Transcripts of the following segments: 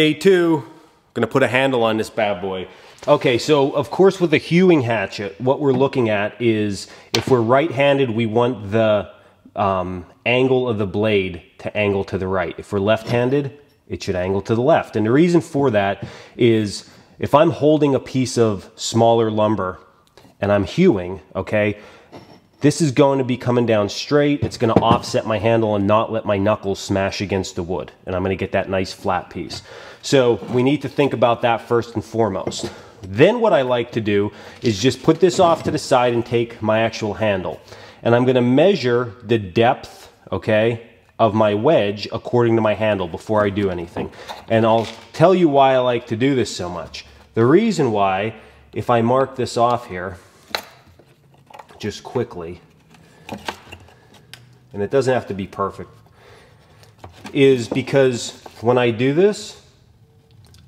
Day two, gonna put a handle on this bad boy. Okay, so of course with a hewing hatchet, what we're looking at is if we're right-handed, we want the um, angle of the blade to angle to the right. If we're left-handed, it should angle to the left. And the reason for that is if I'm holding a piece of smaller lumber and I'm hewing, okay, this is going to be coming down straight. It's going to offset my handle and not let my knuckles smash against the wood. And I'm going to get that nice flat piece. So we need to think about that first and foremost. Then what I like to do is just put this off to the side and take my actual handle. And I'm going to measure the depth, okay, of my wedge according to my handle before I do anything. And I'll tell you why I like to do this so much. The reason why, if I mark this off here, just quickly, and it doesn't have to be perfect, is because when I do this,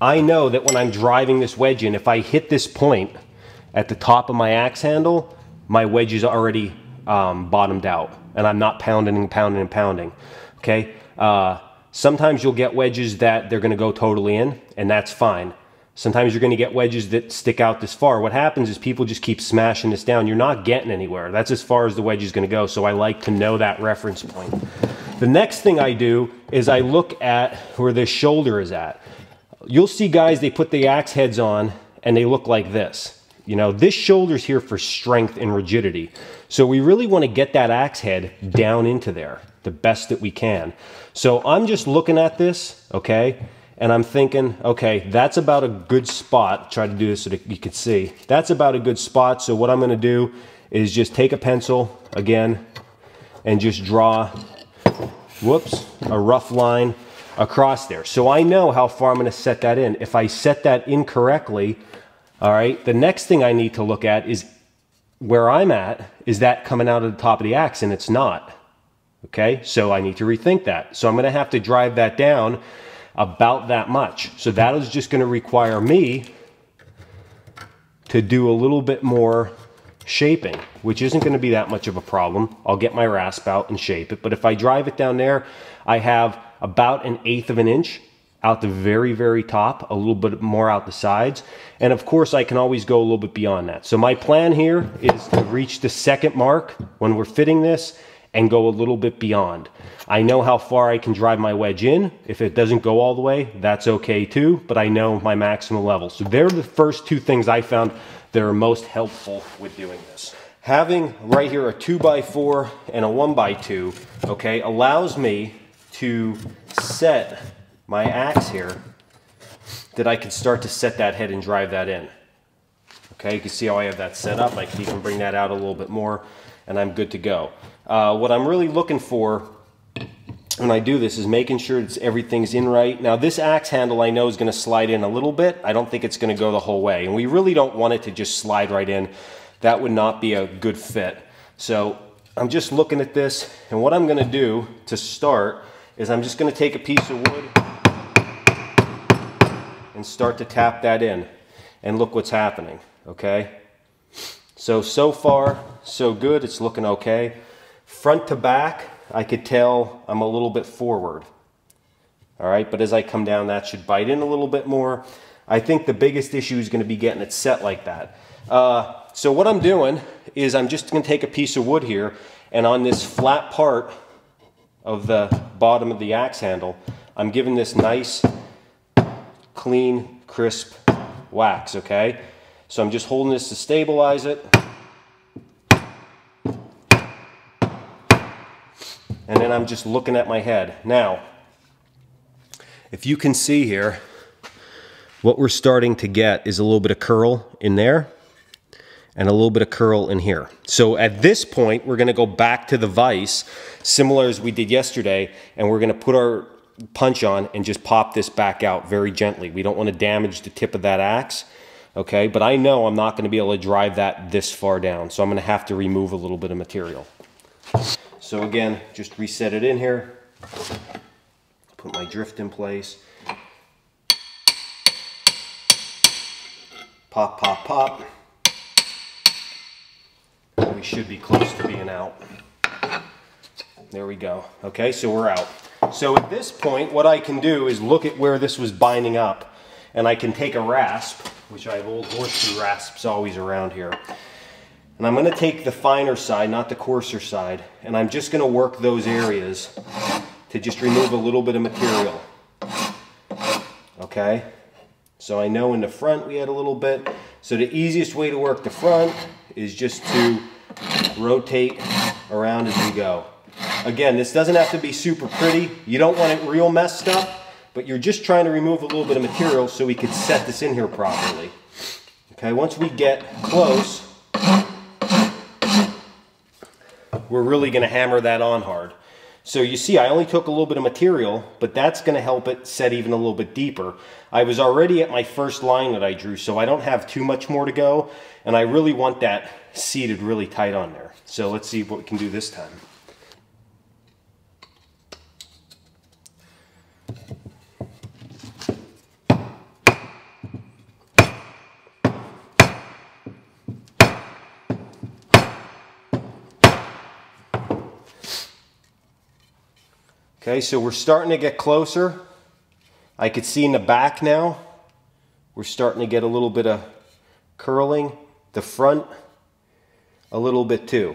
I know that when I'm driving this wedge in, if I hit this point at the top of my axe handle, my wedge is already um, bottomed out and I'm not pounding and pounding and pounding. Okay. Uh, sometimes you'll get wedges that they're going to go totally in and that's fine. Sometimes you're going to get wedges that stick out this far. What happens is people just keep smashing this down. You're not getting anywhere. That's as far as the wedge is going to go. So I like to know that reference point. The next thing I do is I look at where this shoulder is at. You'll see guys, they put the axe heads on and they look like this. You know, this shoulder's here for strength and rigidity. So we really want to get that axe head down into there the best that we can. So I'm just looking at this, okay? And I'm thinking, okay, that's about a good spot. Try to do this so that you can see. That's about a good spot. So what I'm gonna do is just take a pencil again and just draw, whoops, a rough line across there. So I know how far I'm gonna set that in. If I set that incorrectly, all right, the next thing I need to look at is where I'm at, is that coming out of the top of the axe and it's not. Okay, so I need to rethink that. So I'm gonna have to drive that down about that much. So that is just going to require me to do a little bit more shaping, which isn't going to be that much of a problem. I'll get my rasp out and shape it. But if I drive it down there, I have about an eighth of an inch out the very, very top, a little bit more out the sides. And of course, I can always go a little bit beyond that. So my plan here is to reach the second mark when we're fitting this and go a little bit beyond. I know how far I can drive my wedge in. If it doesn't go all the way, that's okay too, but I know my maximum level. So they're the first two things I found that are most helpful with doing this. Having right here a two by four and a one by two, okay, allows me to set my axe here that I can start to set that head and drive that in. Okay, you can see how I have that set up. I can even bring that out a little bit more and I'm good to go. Uh, what I'm really looking for when I do this is making sure that everything's in right. Now this axe handle I know is going to slide in a little bit. I don't think it's going to go the whole way. And we really don't want it to just slide right in. That would not be a good fit. So I'm just looking at this and what I'm going to do to start is I'm just going to take a piece of wood and start to tap that in and look what's happening. Okay. So, so far, so good. It's looking okay. Front to back, I could tell I'm a little bit forward. All right, but as I come down, that should bite in a little bit more. I think the biggest issue is going to be getting it set like that. Uh, so what I'm doing is I'm just going to take a piece of wood here, and on this flat part of the bottom of the axe handle, I'm giving this nice, clean, crisp whacks, okay? So I'm just holding this to stabilize it. and then I'm just looking at my head. Now, if you can see here, what we're starting to get is a little bit of curl in there and a little bit of curl in here. So at this point, we're gonna go back to the vise, similar as we did yesterday, and we're gonna put our punch on and just pop this back out very gently. We don't wanna damage the tip of that axe, okay? But I know I'm not gonna be able to drive that this far down, so I'm gonna have to remove a little bit of material. So again, just reset it in here. Put my drift in place. Pop, pop, pop. We should be close to being out. There we go. Okay, so we're out. So at this point, what I can do is look at where this was binding up and I can take a rasp, which I have old horseshoe rasps always around here. And I'm gonna take the finer side, not the coarser side, and I'm just gonna work those areas to just remove a little bit of material. Okay? So I know in the front we had a little bit. So the easiest way to work the front is just to rotate around as we go. Again, this doesn't have to be super pretty. You don't want it real messed up, but you're just trying to remove a little bit of material so we could set this in here properly. Okay, once we get close, we're really gonna hammer that on hard. So you see, I only took a little bit of material, but that's gonna help it set even a little bit deeper. I was already at my first line that I drew, so I don't have too much more to go, and I really want that seated really tight on there. So let's see what we can do this time. Okay, so we're starting to get closer. I could see in the back now, we're starting to get a little bit of curling. The front, a little bit too.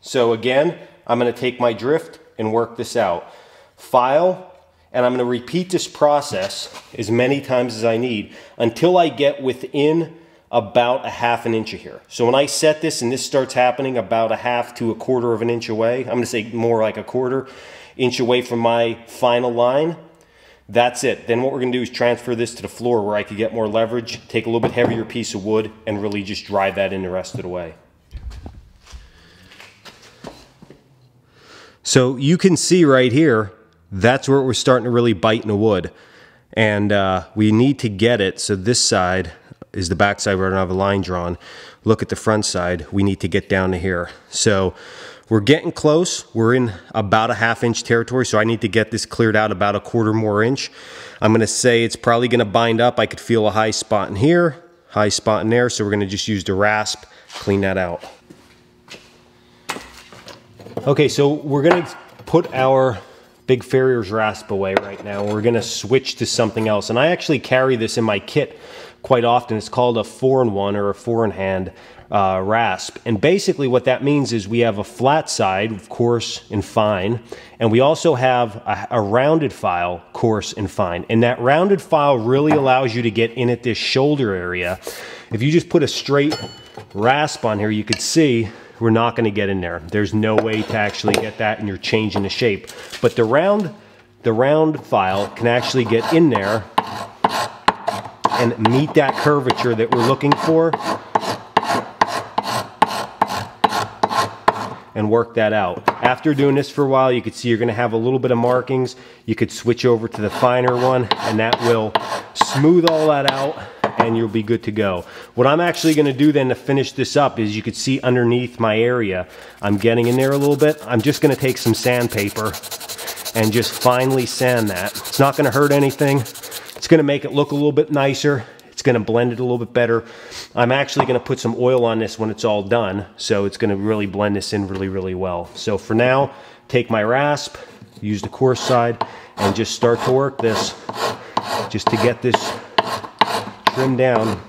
So again, I'm gonna take my drift and work this out. File, and I'm gonna repeat this process as many times as I need until I get within about a half an inch of here. So when I set this and this starts happening about a half to a quarter of an inch away, I'm gonna say more like a quarter, inch away from my final line, that's it. Then what we're gonna do is transfer this to the floor where I could get more leverage, take a little bit heavier piece of wood, and really just drive that in the rest of the way. So you can see right here, that's where we're starting to really bite in the wood. And uh, we need to get it, so this side is the back side where I don't have a line drawn. Look at the front side, we need to get down to here. So we're getting close. We're in about a half inch territory, so I need to get this cleared out about a quarter more inch. I'm gonna say it's probably gonna bind up. I could feel a high spot in here, high spot in there, so we're gonna just use the rasp, clean that out. Okay, so we're gonna put our big farrier's rasp away right now. We're gonna switch to something else. And I actually carry this in my kit quite often. It's called a four-in-one or a four-in-hand uh, rasp. And basically what that means is we have a flat side, of coarse and fine, and we also have a, a, rounded file, coarse and fine. And that rounded file really allows you to get in at this shoulder area. If you just put a straight rasp on here, you could see we're not gonna get in there. There's no way to actually get that and you're changing the shape. But the round, the round file can actually get in there and meet that curvature that we're looking for and work that out. After doing this for a while, you can see you're gonna have a little bit of markings. You could switch over to the finer one and that will smooth all that out and you'll be good to go. What I'm actually gonna do then to finish this up is you can see underneath my area, I'm getting in there a little bit. I'm just gonna take some sandpaper and just finely sand that. It's not gonna hurt anything. It's gonna make it look a little bit nicer it's gonna blend it a little bit better. I'm actually gonna put some oil on this when it's all done, so it's gonna really blend this in really, really well. So for now, take my rasp, use the coarse side, and just start to work this just to get this trimmed down.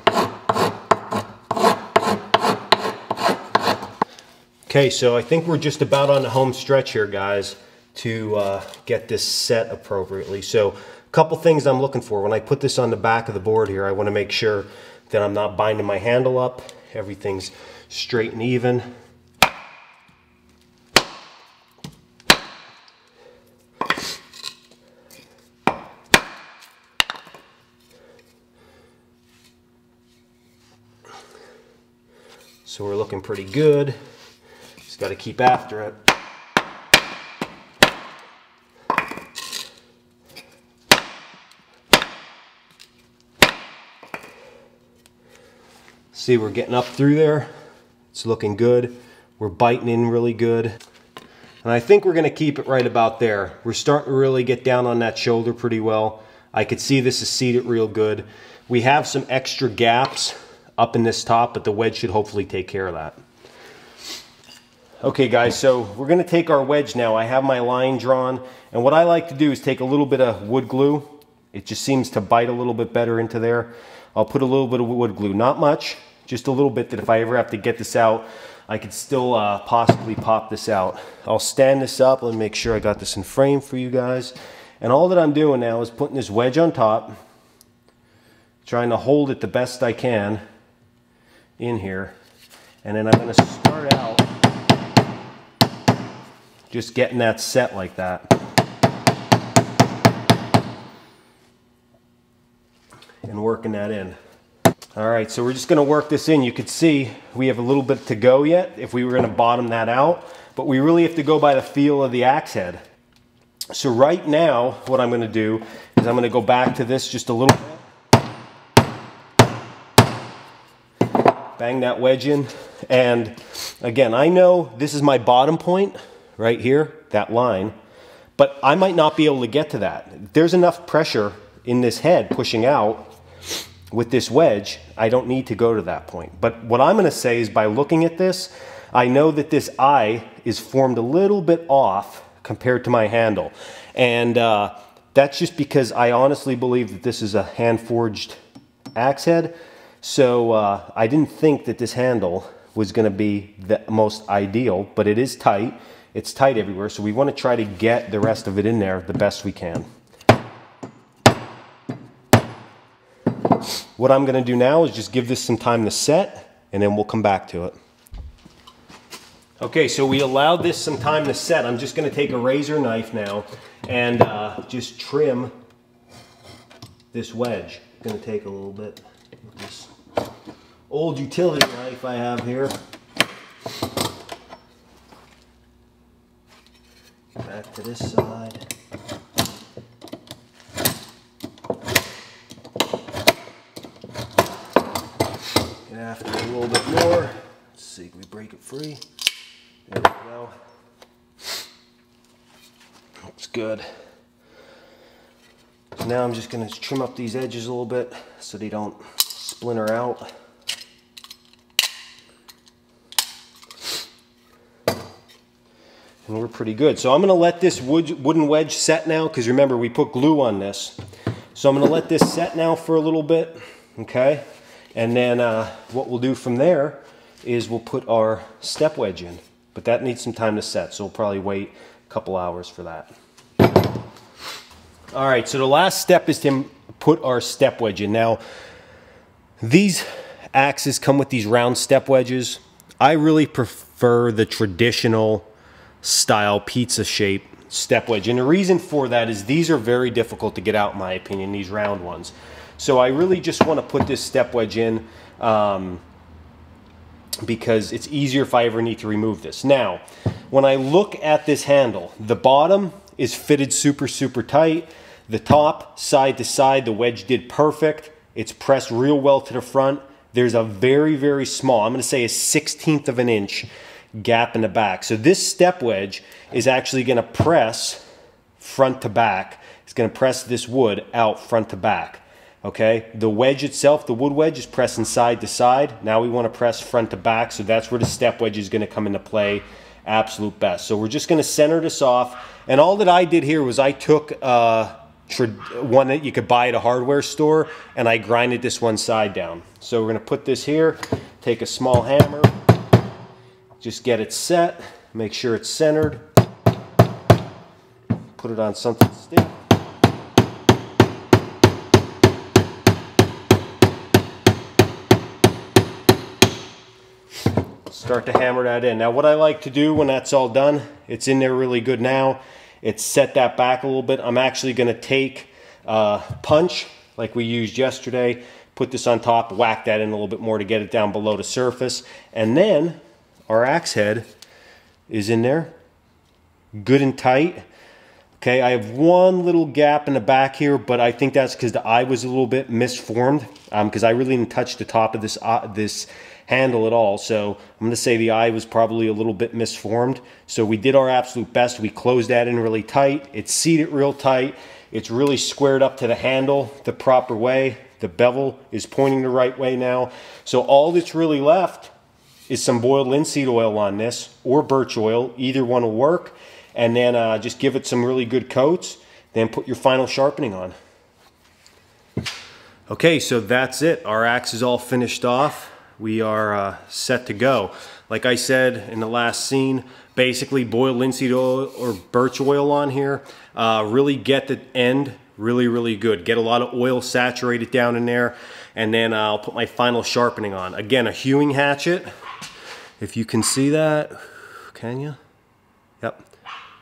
Okay, so I think we're just about on the home stretch here, guys, to uh, get this set appropriately. So couple things I'm looking for. When I put this on the back of the board here, I want to make sure that I'm not binding my handle up. Everything's straight and even. So we're looking pretty good. Just got to keep after it. See, we're getting up through there. It's looking good. We're biting in really good. And I think we're gonna keep it right about there. We're starting to really get down on that shoulder pretty well. I could see this is seated real good. We have some extra gaps up in this top, but the wedge should hopefully take care of that. Okay guys, so we're gonna take our wedge now. I have my line drawn, and what I like to do is take a little bit of wood glue. It just seems to bite a little bit better into there. I'll put a little bit of wood glue, not much, just a little bit that if I ever have to get this out, I could still uh, possibly pop this out. I'll stand this up. and make sure I got this in frame for you guys. And all that I'm doing now is putting this wedge on top, trying to hold it the best I can in here. And then I'm gonna start out just getting that set like that. And working that in. All right, so we're just gonna work this in. You could see we have a little bit to go yet if we were gonna bottom that out, but we really have to go by the feel of the axe head. So right now, what I'm gonna do is I'm gonna go back to this just a little bit. Bang that wedge in. And again, I know this is my bottom point right here, that line, but I might not be able to get to that. There's enough pressure in this head pushing out with this wedge, I don't need to go to that point. But what I'm gonna say is by looking at this, I know that this eye is formed a little bit off compared to my handle. And uh, that's just because I honestly believe that this is a hand-forged axe head. So uh, I didn't think that this handle was gonna be the most ideal, but it is tight. It's tight everywhere, so we wanna try to get the rest of it in there the best we can. What I'm gonna do now is just give this some time to set and then we'll come back to it. Okay, so we allowed this some time to set. I'm just gonna take a razor knife now and uh, just trim this wedge. Gonna take a little bit of this old utility knife I have here. Back to this side. After a little bit more. Let's see, can we break it free? There we go. Looks good. So now I'm just going to trim up these edges a little bit so they don't splinter out. And we're pretty good. So I'm going to let this wood, wooden wedge set now because remember we put glue on this. So I'm going to let this set now for a little bit. Okay. And then uh, what we'll do from there is we'll put our step wedge in. But that needs some time to set, so we'll probably wait a couple hours for that. All right, so the last step is to put our step wedge in. Now, these axes come with these round step wedges. I really prefer the traditional style pizza shape step wedge. And the reason for that is these are very difficult to get out, in my opinion, these round ones. So I really just want to put this step wedge in um, because it's easier if I ever need to remove this. Now, when I look at this handle, the bottom is fitted super, super tight. The top, side to side, the wedge did perfect. It's pressed real well to the front. There's a very, very small, I'm gonna say a 16th of an inch gap in the back. So this step wedge is actually gonna press front to back. It's gonna press this wood out front to back. Okay, the wedge itself, the wood wedge is pressing side to side. Now we want to press front to back, so that's where the step wedge is going to come into play absolute best. So we're just going to center this off. And all that I did here was I took uh, one that you could buy at a hardware store and I grinded this one side down. So we're going to put this here, take a small hammer, just get it set, make sure it's centered, put it on something stiff. Start to hammer that in. Now what I like to do when that's all done, it's in there really good now. It's set that back a little bit. I'm actually gonna take uh, punch like we used yesterday, put this on top, whack that in a little bit more to get it down below the surface. And then our axe head is in there, good and tight. Okay, I have one little gap in the back here, but I think that's because the eye was a little bit misformed because um, I really didn't touch the top of this uh, this handle at all. So I'm going to say the eye was probably a little bit misformed. So we did our absolute best. We closed that in really tight. It's seated real tight. It's really squared up to the handle the proper way. The bevel is pointing the right way now. So all that's really left is some boiled linseed oil on this or birch oil. Either one will work. And then uh, just give it some really good coats. Then put your final sharpening on. Okay, so that's it. Our axe is all finished off. We are uh, set to go. Like I said in the last scene, basically boil linseed oil or birch oil on here. Uh, really get the end really, really good. Get a lot of oil saturated down in there. And then I'll put my final sharpening on. Again, a hewing hatchet. If you can see that, can you? Yep.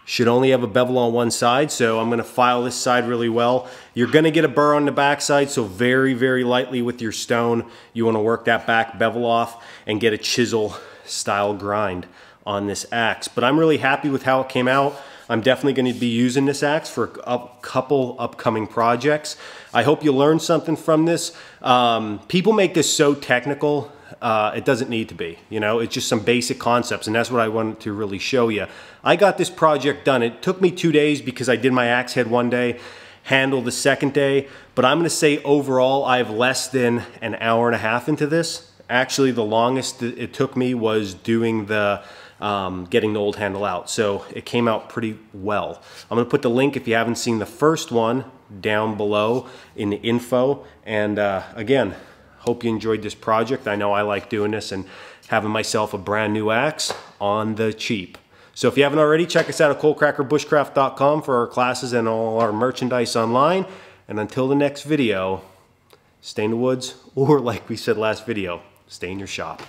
Should only have a bevel on one side, so I'm gonna file this side really well. You're gonna get a burr on the back side, so very, very lightly with your stone, you wanna work that back bevel off and get a chisel style grind on this axe. But I'm really happy with how it came out. I'm definitely going to be using this axe for a couple upcoming projects. I hope you learned something from this. Um, people make this so technical, uh, it doesn't need to be. You know, it's just some basic concepts, and that's what I wanted to really show you. I got this project done. It took me two days because I did my axe head one day, handle the second day, but I'm gonna say overall, I have less than an hour and a half into this. Actually, the longest it took me was doing the um, getting the old handle out. So it came out pretty well. I'm gonna put the link if you haven't seen the first one down below in the info. And uh, again, hope you enjoyed this project. I know I like doing this and having myself a brand new axe on the cheap. So if you haven't already, check us out at coalcrackerbushcraft.com for our classes and all our merchandise online. And until the next video, stay in the woods, or like we said last video, stay in your shop.